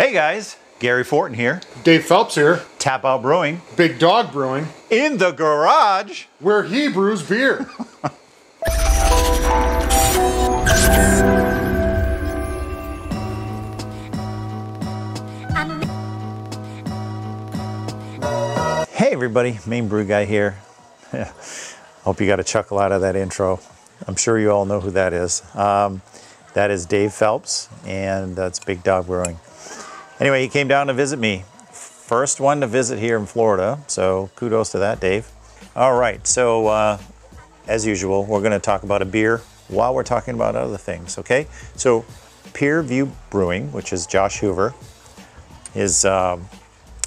Hey guys, Gary Fortin here. Dave Phelps here. Tap Out Brewing. Big Dawg Brewing. In the garage. Where he brews beer. Hey everybody, Main Brew Guy here. Hope you got a chuckle out of that intro. I'm sure you all know who that is. Um, that is Dave Phelps, and that's Big Dawg Brewing. Anyway, he came down to visit me. First one to visit here in Florida, so kudos to that, Dave. All right, so uh, as usual, we're going to talk about a beer while we're talking about other things, okay? So, Pierview Brewing, which is Josh Hoover, is um,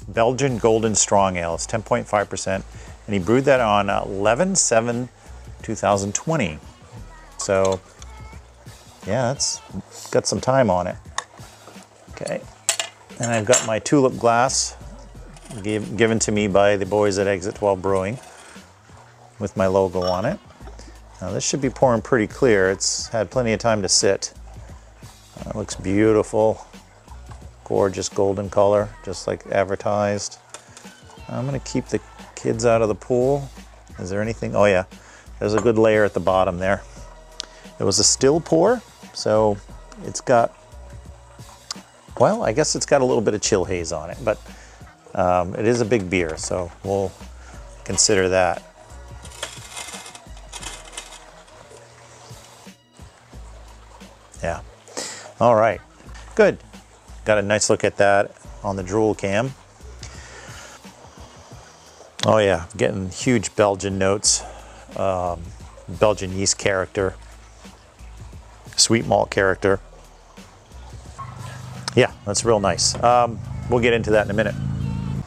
Belgian Golden Strong Ale. It's 10.5%, and he brewed that on 11 7 2020. So, yeah, it's got some time on it. Okay. And I've got my tulip glass give, given to me by the boys at Exit 12 Brewing with my logo on it. Now this should be pouring pretty clear. It's had plenty of time to sit. Uh, it looks beautiful. Gorgeous golden color, just like advertised. I'm gonna keep the kids out of the pool. Is there anything? Oh yeah, there's a good layer at the bottom there. It was a still pour, so it's got, well, I guess it's got a little bit of chill haze on it, but um, it is a big beer, so we'll consider that. Yeah. All right. Good. Got a nice look at that on the drool cam. Oh yeah, getting huge Belgian notes. Um, Belgian yeast character. Sweet malt character. Yeah, that's real nice. Um, we'll get into that in a minute.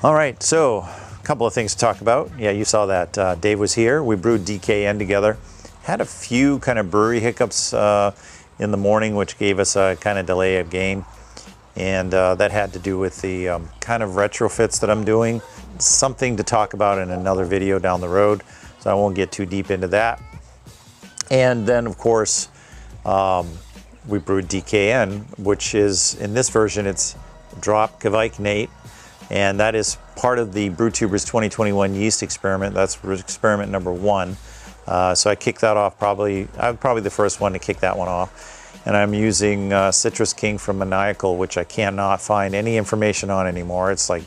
All right, so a couple of things to talk about. Yeah, you saw that uh, Dave was here. We brewed DKN together. Had a few kind of brewery hiccups uh, in the morning, which gave us a kind of delay of game. And uh, that had to do with the um, kind of retrofits that I'm doing. Something to talk about in another video down the road, so I won't get too deep into that. And then, of course, um, we brewed DKN, which is, in this version, it's drop Kveik Nate, and that is part of the BrewTubers 2021 yeast experiment. That's experiment number one. Uh, so I kicked that off probably, I'm probably the first one to kick that one off. And I'm using uh, Citrus King from Mainiacal, which I cannot find any information on anymore. It's like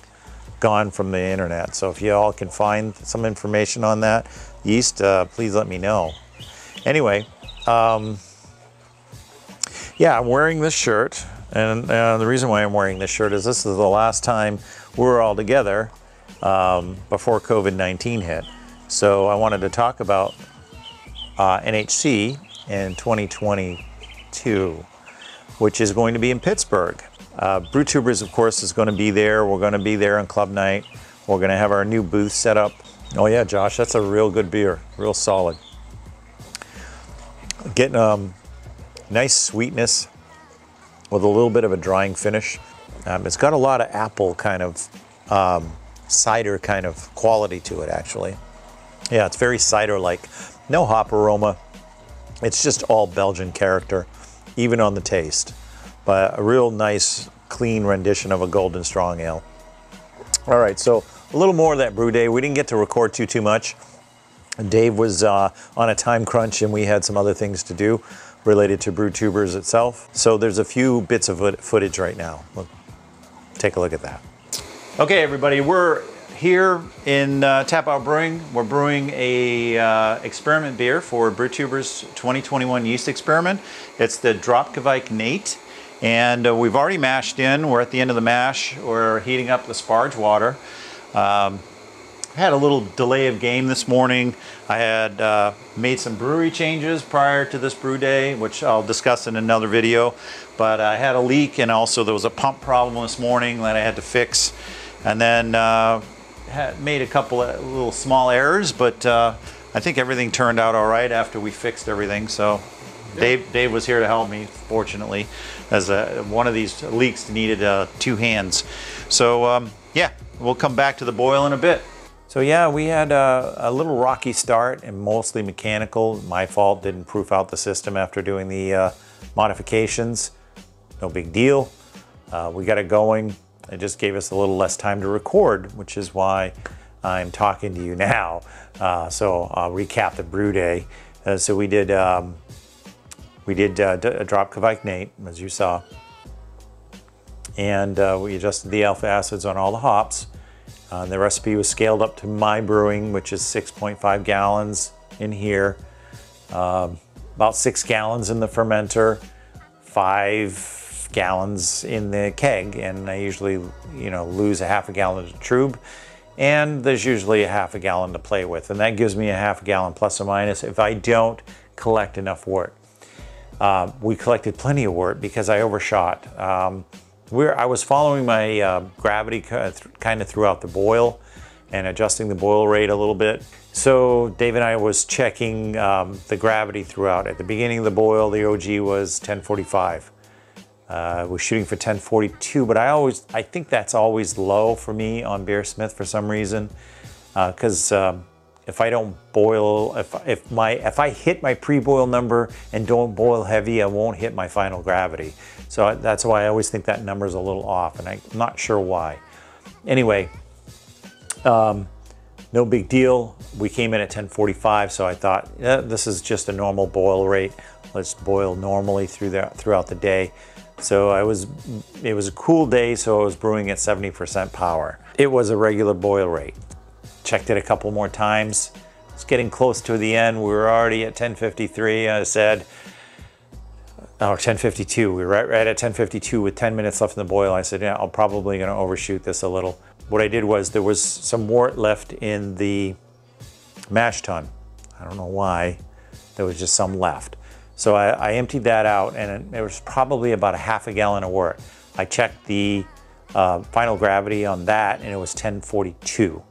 gone from the internet. So if you all can find some information on that yeast, uh, please let me know. Anyway, um, yeah, I'm wearing this shirt. And uh, the reason why I'm wearing this shirt is this is the last time we were all together um, before COVID-19 hit. So I wanted to talk about uh, NHC in 2022, which is going to be in Pittsburgh. Uh, BrewTubers, of course, is going to be there. We're going to be there on club night. We're going to have our new booth set up. Oh yeah, Josh, that's a real good beer, real solid. Getting um, nice sweetness with a little bit of a drying finish. Um, it's got a lot of apple kind of um, cider kind of quality to it, actually. Yeah, it's very cider-like. No hop aroma. It's just all Belgian character, even on the taste. But a real nice, clean rendition of a Golden Strong Ale. All right, so a little more of that brew day. We didn't get to record too, too much. Dave was uh, on a time crunch and we had some other things to do related to BrewTubers itself. So there's a few bits of footage right now. We'll take a look at that. Okay, everybody, we're here in uh, Tap Out Brewing. We're brewing a uh, experiment beer for BrewTubers 2021 yeast experiment. It's the Drop Kveik And uh, we've already mashed in. We're at the end of the mash. We're heating up the sparge water. Um, had a little delay of game this morning. I had uh, made some brewery changes prior to this brew day, which I'll discuss in another video. But I had a leak and also there was a pump problem this morning that I had to fix. And then uh, had made a couple of little small errors, but uh, I think everything turned out all right after we fixed everything. So Dave, Dave was here to help me, fortunately, as a, one of these leaks needed uh, two hands. So um, yeah, we'll come back to the boil in a bit. So yeah, we had a, a, little rocky start and mostly mechanical. My fault, didn't proof out the system after doing the uh, modifications. No big deal. uh, we got it going. It just gave us a little less time to record, which is why I'm talking to you now. Uh, so I'll recap the brew day. Uh, so we did um, we did uh, drop Nate, as you saw, and uh, we adjusted the alpha acids on all the hops. Uh, the recipe was scaled up to my brewing, which is 6.5 gallons in here, um, about six gallons in the fermenter, five gallons in the keg, and I usually, you know, lose a half a gallon to Trub, and there's usually a half a gallon to play with, and that gives me a half a gallon plus or minus if I don't collect enough wort. Uh, we collected plenty of wort because I overshot. Um, we're, I was following my uh, gravity kind of throughout the boil and adjusting the boil rate a little bit. So Dave and I was checking um, the gravity throughout. At the beginning of the boil, the OG was 1045. Uh, we're shooting for 1042, but I always, I think that's always low for me on BeerSmith for some reason, because uh, um, if I don't boil, if, if my if I hit my pre-boil number and don't boil heavy, I won't hit my final gravity. So that's why I always think that number is a little off, and I'm not sure why. Anyway, um, no big deal. We came in at 1045, so I thought yeah, this is just a normal boil rate. Let's boil normally through the, throughout the day. So I was, it was a cool day, so I was brewing at 70% power. It was a regular boil rate. Checked it a couple more times. It's getting close to the end. We were already at 1053. I said, Oh, 1052. We were right, right at 1052 with 10 minutes left in the boil. I said, yeah, I'm probably going to overshoot this a little. What I did was there was some wort left in the mash tun. I don't know why. There was just some left. So I, I emptied that out and there was probably about a half a gallon of wort. I checked the uh, final gravity on that and it was 1042.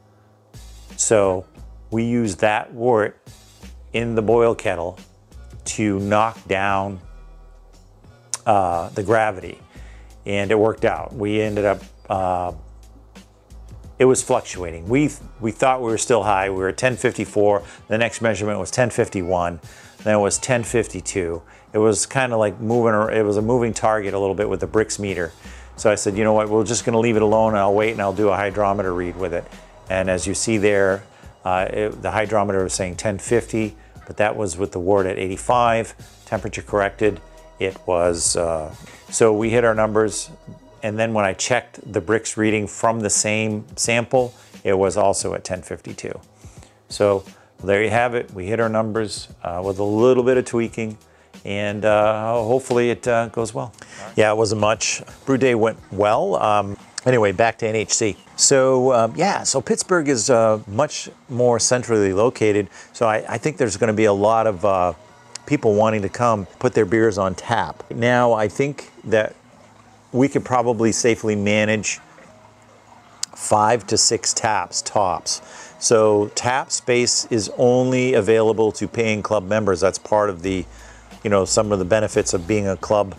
So we used that wort in the boil kettle to knock down uh, the gravity, and it worked out. We ended up. Uh, it was fluctuating. We we thought we were still high. We were at 1054. The next measurement was 1051. Then it was 1052. It was kind of like moving. It was a moving target a little bit with the Brix meter. So I said, you know what? We're just going to leave it alone, and I'll wait, and I'll do a hydrometer read with it. And as you see there, uh, it, the hydrometer was saying 1050, but that was with the wort at 85, temperature corrected it was, uh, so we hit our numbers. And then when I checked the Brix reading from the same sample, it was also at 1052. So there you have it. We hit our numbers uh, with a little bit of tweaking and uh, hopefully it uh, goes well. Yeah, it wasn't much. Brew day went well. Um, anyway, back to NHC. So um, yeah, so Pittsburgh is uh, much more centrally located. So I, I think there's going to be a lot of uh, people wanting to come put their beers on tap. Now, I think that we could probably safely manage five to six taps tops. So tap space is only available to paying club members. That's part of the, you know, some of the benefits of being a club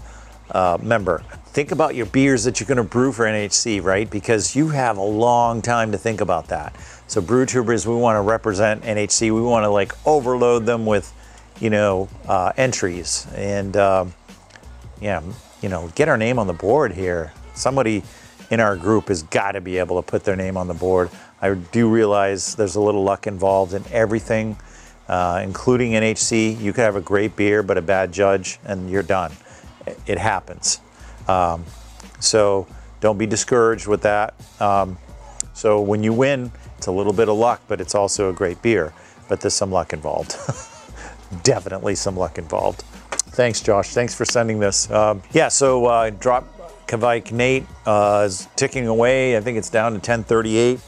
uh, member. Think about your beers that you're going to brew for NHC, right? Because you have a long time to think about that. So brew tubers, we want to represent NHC. We want to like overload them with you know, uh, entries and, um, yeah, you know, get our name on the board here. Somebody in our group has got to be able to put their name on the board. I do realize there's a little luck involved in everything, uh, including NHC. You could have a great beer, but a bad judge, and you're done. It happens. Um, so don't be discouraged with that. Um, so when you win, it's a little bit of luck, but it's also a great beer. But there's some luck involved. definitely some luck involved. Thanks, Josh. Thanks for sending this. Um, yeah, so uh, drop Kveik Nate uh, is ticking away. I think it's down to 1038.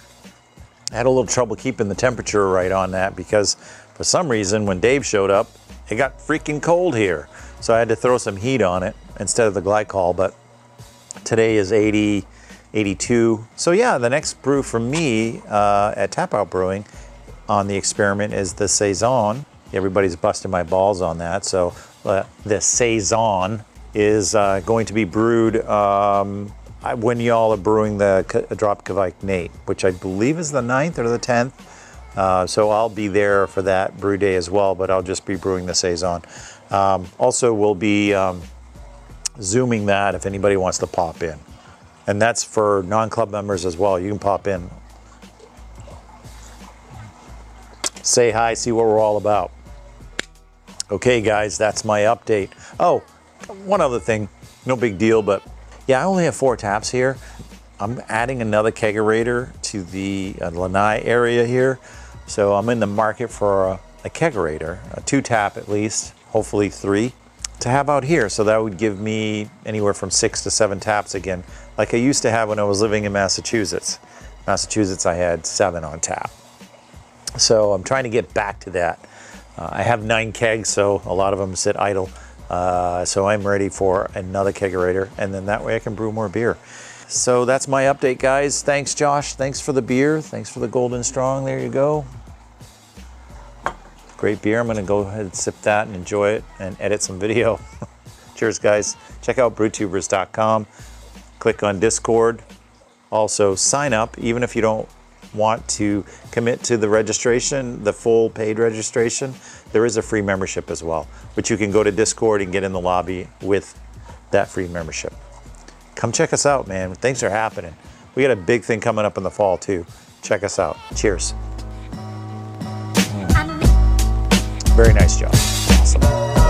I had a little trouble keeping the temperature right on that because for some reason when Dave showed up, it got freaking cold here. So I had to throw some heat on it instead of the glycol, but today is 80, 82. So yeah, the next brew for me uh, at Tap Out Brewing on the experiment is the Saison everybody's busting my balls on that. So uh, the Saison is uh, going to be brewed um, when y'all are brewing the Drop Kveik Nate, which I believe is the 9th or the 10th. Uh, so I'll be there for that brew day as well, but I'll just be brewing the Saison. Um, also, we'll be um, zooming that if anybody wants to pop in. And that's for non club members as well. You can pop in, say hi, see what we're all about. Okay, guys, that's my update. Oh, one other thing, no big deal, but yeah, I only have four taps here. I'm adding another kegerator to the uh, Lanai area here. So I'm in the market for a, a kegerator, a two tap at least, hopefully three to have out here. So that would give me anywhere from six to seven taps again, like I used to have when I was living in Massachusetts. Massachusetts, I had seven on tap. So I'm trying to get back to that. Uh, I have nine kegs, so a lot of them sit idle. Uh, so I'm ready for another kegerator, and then that way I can brew more beer. So that's my update, guys. Thanks, Josh. Thanks for the beer. Thanks for the Golden Strong. There you go. Great beer. I'm going to go ahead and sip that and enjoy it and edit some video. Cheers, guys. Check out brewtubers.com. Click on Discord. Also, sign up, even if you don't want to commit to the registration, the full paid registration, there is a free membership as well, which you can go to Discord and get in the lobby with that free membership. Come check us out, man. Things are happening. We got a big thing coming up in the fall, too. Check us out. Cheers. Very nice job. Awesome.